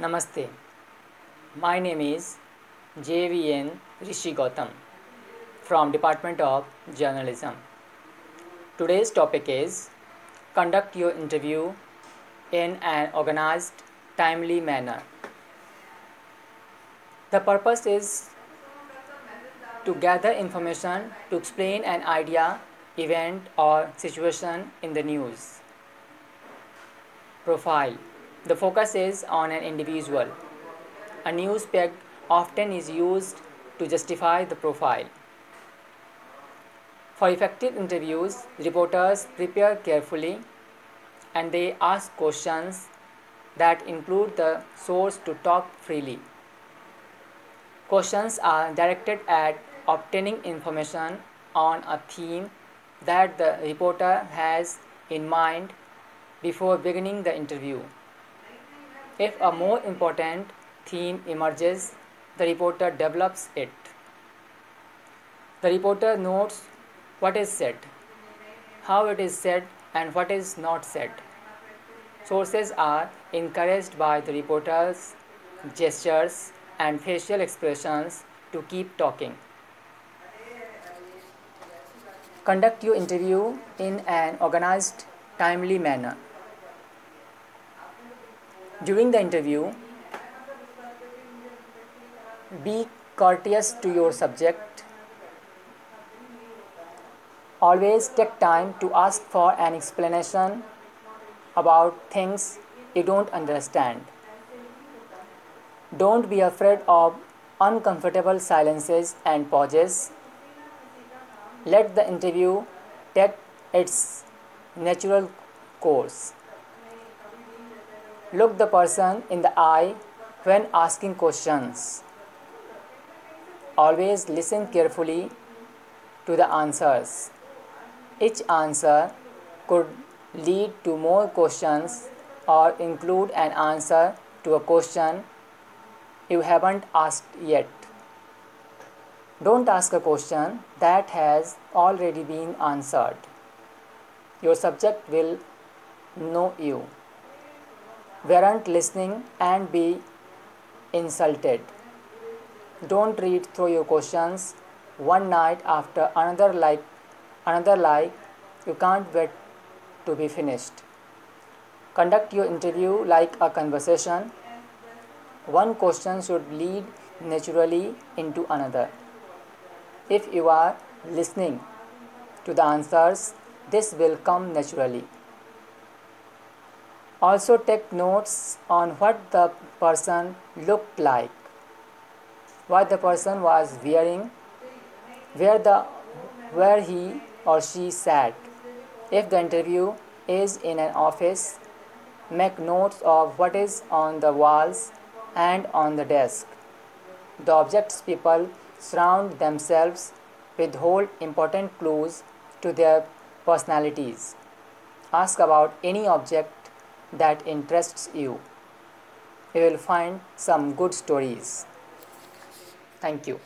Namaste. My name is JVN Rishi Gautam from Department of Journalism. Today's topic is conduct your interview in an organized, timely manner. The purpose is to gather information to explain an idea, event, or situation in the news. Profile The focus is on an individual. A news peg often is used to justify the profile. For effective interviews, reporters prepare carefully and they ask questions that include the source to talk freely. Questions are directed at obtaining information on a theme that the reporter has in mind before beginning the interview. If a more important theme emerges, the reporter develops it. The reporter notes what is said, how it is said, and what is not said. Sources are encouraged by the reporter's gestures and facial expressions to keep talking. Conduct your interview in an organized, timely manner. During the interview, be courteous to your subject. Always take time to ask for an explanation about things you don't understand. Don't be afraid of uncomfortable silences and pauses. Let the interview take its natural course. Look the person in the eye when asking questions. Always listen carefully to the answers. Each answer could lead to more questions or include an answer to a question you haven't asked yet. Don't ask a question that has already been answered. Your subject will know you. Weren't listening and be insulted. Don't read through your questions one night after another like another like you can't wait to be finished. Conduct your interview like a conversation. One question should lead naturally into another. If you are listening to the answers, this will come naturally. Also, take notes on what the person looked like, what the person was wearing, where, the, where he or she sat. If the interview is in an office, make notes of what is on the walls and on the desk. The objects people surround themselves with hold important clues to their personalities. Ask about any object that interests you. You will find some good stories. Thank you.